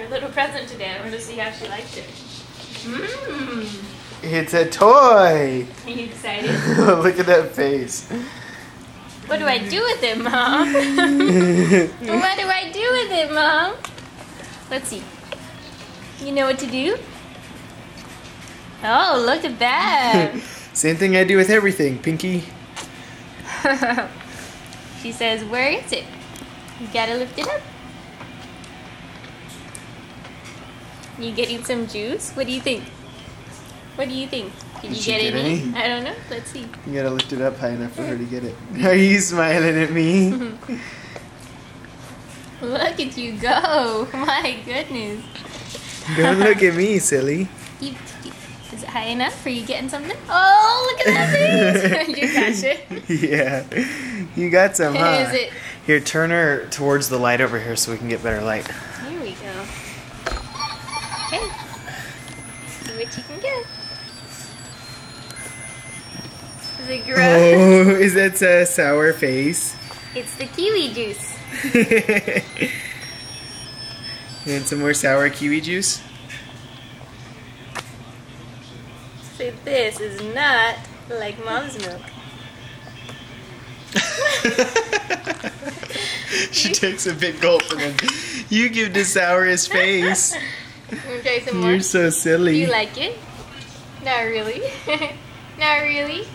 her little present today. I want to see how she likes it. Mmm. It's a toy. Are you excited? Look at that face. What do I do with it, Mom? what do I do with it, Mom? Let's see. You know what to do? Oh, look at that. Same thing I do with everything, Pinky. she says, where is it? You gotta lift it up. You getting some juice? What do you think? What do you think? Did, Did you get, get any? any? I don't know. Let's see. You gotta lift it up high enough for her to get it. Are you smiling at me? Look at you go. My goodness. Don't look at me, silly. You, is it high enough? Are you getting something? Oh, look at that face. you got it. yeah. You got some, huh? Is it? Here, turn her towards the light over here so we can get better light. Here we go. Okay. See what you can get. Is it gross? Oh, is that a sour face? It's the kiwi juice. and some more sour kiwi juice? So this is not like mom's milk. she takes a big gulp and then you give the sourest face. You want to try some more? You're so silly. Do you like it? Not really. Not really.